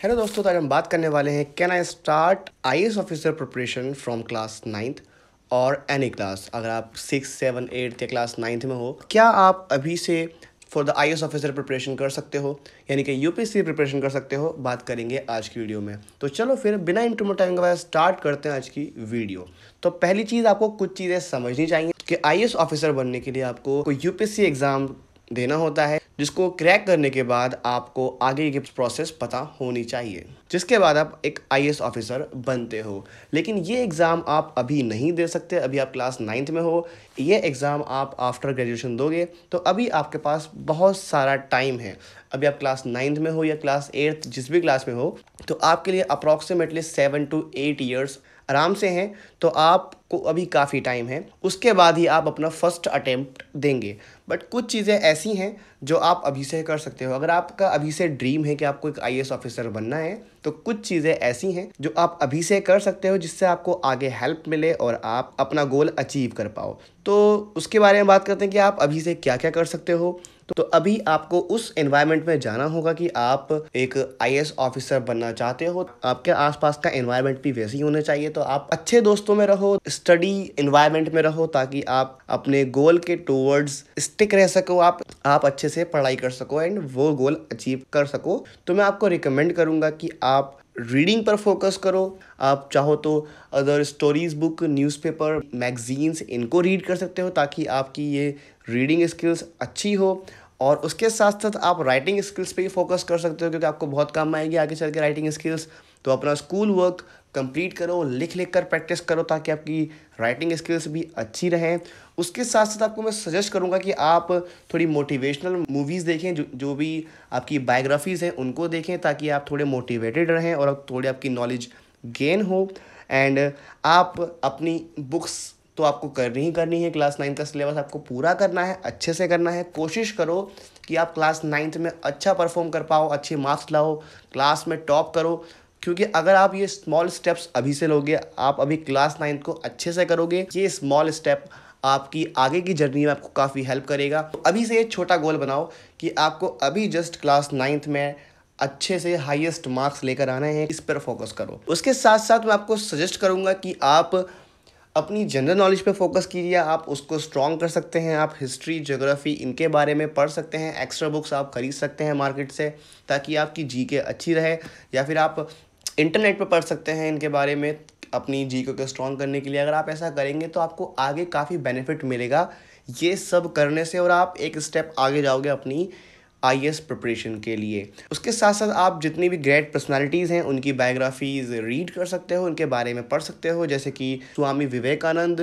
Hello दोस्तों तो आज हम बात करने वाले हैं can I start I officer preparation from class ninth और एनी क्लास अगर आप सिक्स सेवन एट्थ या क्लास नाइन्थ में हो, क्या आप अभी से for the I officer preparation कर सकते हो? यानी कि यूपीएससी प्रिपरेशन कर सकते हो? बात करेंगे आज की वीडियो में। तो चलो फिर बिना इंटरमो टाइम के बाद स्टार्ट करते हैं आज की वीडियो तो पहली चीज़ आपको कुछ चीज़ें समझनी चाहिए कि आई ऑफिसर बनने के लिए आपको कोई यूपीएससी एग्ज़ाम देना होता है, जिसको क्रैक करने के बाद आपको आगे की प्रोसेस पता होनी चाहिए, जिसके बाद आप एक आई ऑफिसर बनते हो। लेकिन ये एग्ज़ाम आप अभी नहीं दे सकते, अभी आप क्लास नाइन्थ में हो। ये एग्ज़ाम आप आफ्टर ग्रेजुएशन दोगे तो अभी आपके पास बहुत सारा टाइम है। अभी आप क्लास नाइन्थ में हो या क्लास एट्थ जिस भी क्लास में हो तो आपके लिए approximately seven to eight years आराम से हैं। तो आपको अभी काफ़ी टाइम है। उसके बाद ही आप अपना फ़र्स्ट अटेम्प्ट देंगे। बट कुछ चीज़ें ऐसी हैं जो आप अभी से कर सकते हो। अगर आपका अभी से ड्रीम है कि आपको एक आई ऑफिसर बनना है तो कुछ चीज़ें ऐसी हैं जो आप अभी से कर सकते हो, जिससे आपको आगे हेल्प मिले और आप अपना गोल अचीव कर पाओ। तो उसके बारे में बात करते हैं कि आप अभी से क्या क्या कर सकते हो। तो अभी आपको उस एनवायरनमेंट में जाना होगा कि आप एक आईएएस ऑफिसर बनना चाहते हो। आपके आसपास का एनवायरनमेंट भी वैसे ही होना चाहिए। तो आप अच्छे दोस्तों में रहो स्टडी इन्वायरमेंट में रहो ताकि आप अपने गोल के टूवर्ड्स स्टिक रह सको, आप आप अच्छे से पढ़ाई कर सको एंड वो गोल अचीव कर सको। तो मैं आपको रिकमेंड करूँगा कि आप रीडिंग पर फोकस करो। आप चाहो तो other stories book newspaper magazines इनको रीड कर सकते हो ताकि आपकी ये रीडिंग स्किल्स अच्छी हो। और उसके साथ साथ आप राइटिंग स्किल्स पे भी फोकस कर सकते हो क्योंकि आपको बहुत काम आएगी आगे चल के राइटिंग स्किल्स तो अपना स्कूल वर्क कंप्लीट करो लिख लिख कर प्रैक्टिस करो ताकि आपकी राइटिंग स्किल्स भी अच्छी रहें। उसके साथ साथ आपको मैं सजेस्ट करूँगा कि आप थोड़ी मोटिवेशनल मूवीज़ देखें, जो जो भी आपकी बायोग्राफीज़ हैं, उनको देखें ताकि आप थोड़े मोटिवेटेड रहें और थोड़ी आपकी नॉलेज गेन हो। एंड आप अपनी बुक्स तो आपको करनी ही करनी है क्लास नाइन्थ का सिलेबस, आपको पूरा करना है, अच्छे से करना है। कोशिश करो कि आप क्लास नाइन्थ में अच्छा परफॉर्म कर पाओ, अच्छे मार्क्स लाओ, क्लास में टॉप करो, क्योंकि अगर आप ये स्मॉल स्टेप्स अभी से लोगे, आप अभी क्लास नाइन्थ को अच्छे से करोगे, ये स्मॉल स्टेप आपकी आगे की जर्नी में आपको काफ़ी हेल्प करेगा। तो अभी से ये छोटा गोल बनाओ कि आपको अभी जस्ट क्लास नाइन्थ में अच्छे से हाईएस्ट मार्क्स लेकर आना है, इस पर फोकस करो। उसके साथ साथ मैं आपको सजेस्ट करूँगा कि आप अपनी जनरल नॉलेज पे फोकस कीजिए, आप उसको स्ट्रॉन्ग कर सकते हैं, आप हिस्ट्री जोग्राफ़ी इनके बारे में पढ़ सकते हैं एक्स्ट्रा बुक्स आप खरीद सकते हैं मार्केट से, ताकि आपकी जी के अच्छी रहे, या फिर आप इंटरनेट पर पढ़ सकते हैं इनके बारे में अपनी जी को स्ट्रॉन्ग करने के लिए। अगर आप ऐसा करेंगे तो आपको आगे काफ़ी बेनिफिट मिलेगा। ये सब करने से और आप एक स्टेप आगे जाओगे अपनी आईएएस प्रिपरेशन के लिए। उसके साथ साथ आप जितनी भी ग्रेट पर्सनालिटीज़ हैं, उनकी बायोग्राफीज़ रीड कर सकते हो, उनके बारे में पढ़ सकते हो, जैसे कि स्वामी विवेकानंद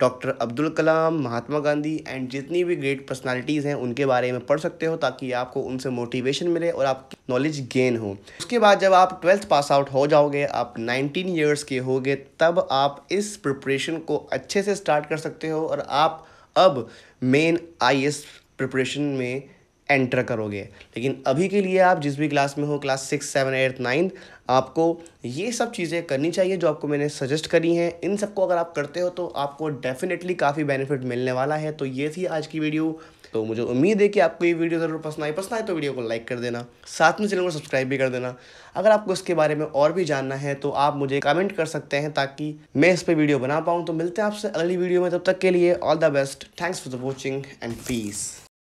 डॉक्टर अब्दुल कलाम, महात्मा गांधी एंड जितनी भी ग्रेट पर्सनालिटीज़ हैं, उनके बारे में पढ़ सकते हो, ताकि आपको उनसे मोटिवेशन मिले और आपकी नॉलेज गेन हो। उसके बाद जब आप ट्वेल्थ पास आउट हो जाओगे, आप नाइनटीन ईयर्स के होगे, तब आप इस प्रिपरेशन को अच्छे से स्टार्ट कर सकते हो और आप अब मेन आई प्रिपरेशन में एंटर करोगे। लेकिन अभी के लिए आप जिस भी क्लास में हो, class six, seven, eight, ninth, आपको ये सब चीज़ें करनी चाहिए जो आपको मैंने सजेस्ट करी हैं। इन सबको अगर आप करते हो तो आपको डेफिनेटली काफ़ी बेनिफिट मिलने वाला है। तो ये थी आज की वीडियो। तो मुझे उम्मीद है कि आपको ये वीडियो ज़रूर पसंद आई। पसंद आए तो वीडियो को लाइक कर देना। साथ में चैनल को सब्सक्राइब भी कर देना। अगर आपको इसके बारे में और भी जानना है तो आप मुझे कमेंट कर सकते हैं ताकि मैं इस पर वीडियो बना पाऊँ। तो मिलते हैं आपसे अगली वीडियो में। तब तक के लिए all the best thanks for the watching and peace